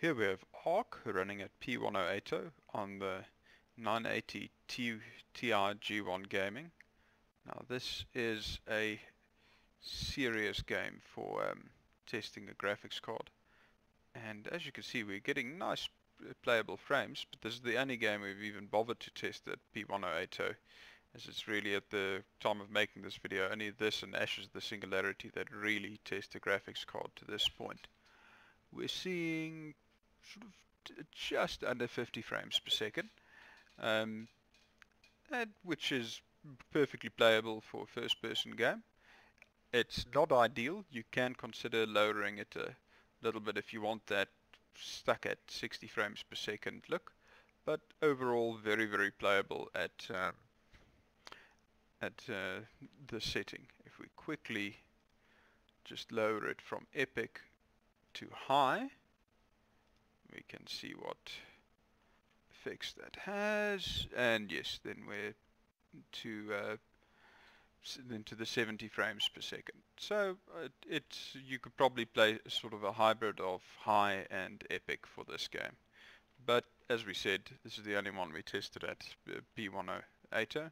Here we have ARK running at P1080 on the 980 Ti G1 Gaming. Now this is a serious game for um, testing a graphics card and as you can see we're getting nice playable frames but this is the only game we've even bothered to test at P1080 as it's really at the time of making this video only this and Ashes of the Singularity that really test a graphics card to this point. We're seeing sort of just under 50 frames per second um, which is perfectly playable for a first person game. It's not ideal, you can consider lowering it a little bit if you want that stuck at 60 frames per second look but overall very very playable at um, at uh, the setting. If we quickly just lower it from epic to high, we can see what effects that has, and yes, then we're to uh, into the 70 frames per second. So uh, it's you could probably play sort of a hybrid of high and epic for this game. But as we said, this is the only one we tested at uh, P1080.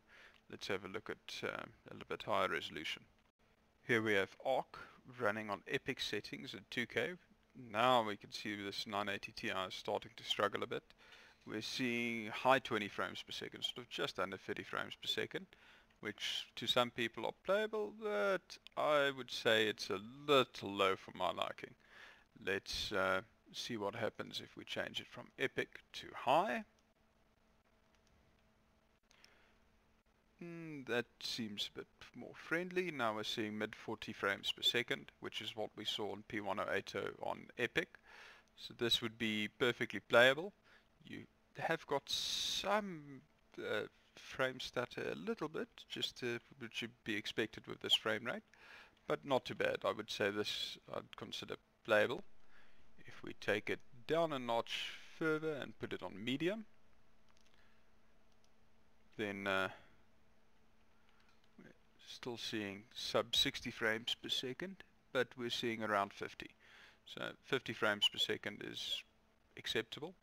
Let's have a look at uh, a little bit higher resolution. Here we have ARK running on epic settings at 2K. Now we can see this 980 Ti is starting to struggle a bit. We're seeing high 20 frames per second, sort of just under 30 frames per second, which to some people are playable, but I would say it's a little low for my liking. Let's uh, see what happens if we change it from epic to high. Mm, that seems a bit more friendly. Now we're seeing mid 40 frames per second, which is what we saw on P1080 on Epic. So this would be perfectly playable. You have got some uh, frame stutter a little bit, just which should be expected with this frame rate, but not too bad. I would say this I'd consider playable. If we take it down a notch further and put it on medium, then uh, still seeing sub 60 frames per second, but we're seeing around 50. So 50 frames per second is acceptable.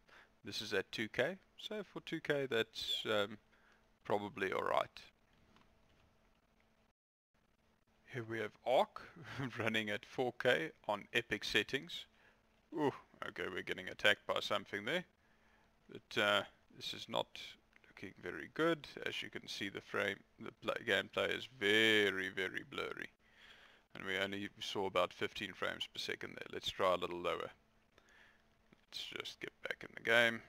This is at 2K, so for 2K that's um, probably alright. Here we have ARK running at 4K on epic settings. Ooh, okay, we're getting attacked by something there. But uh, this is not looking very good. As you can see the frame, the gameplay is very, very blurry. And we only saw about 15 frames per second there. Let's try a little lower. Let's just get back in the game.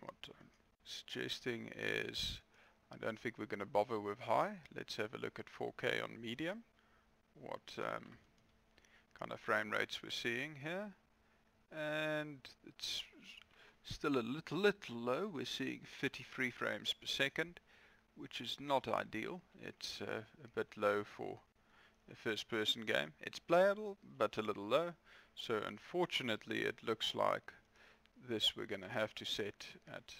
What I'm suggesting is I don't think we're going to bother with high. Let's have a look at 4K on medium. What um, kind of frame rates we're seeing here and it's still a little little low. We're seeing 33 frames per second which is not ideal. It's uh, a bit low for a first person game. It's playable but a little low. So unfortunately it looks like this we're gonna have to set at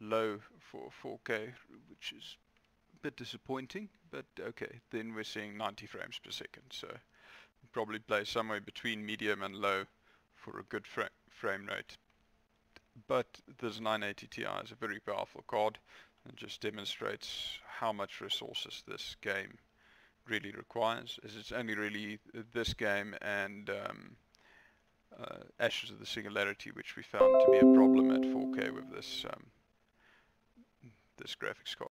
low for 4K which is a bit disappointing but okay. Then we're seeing 90 frames per second. So probably play somewhere between medium and low for a good fra frame rate. But this 980 Ti is a very powerful card and just demonstrates how much resources this game really requires as it's only really this game and um, uh, Ashes of the Singularity which we found to be a problem at 4K with this um, this graphics card.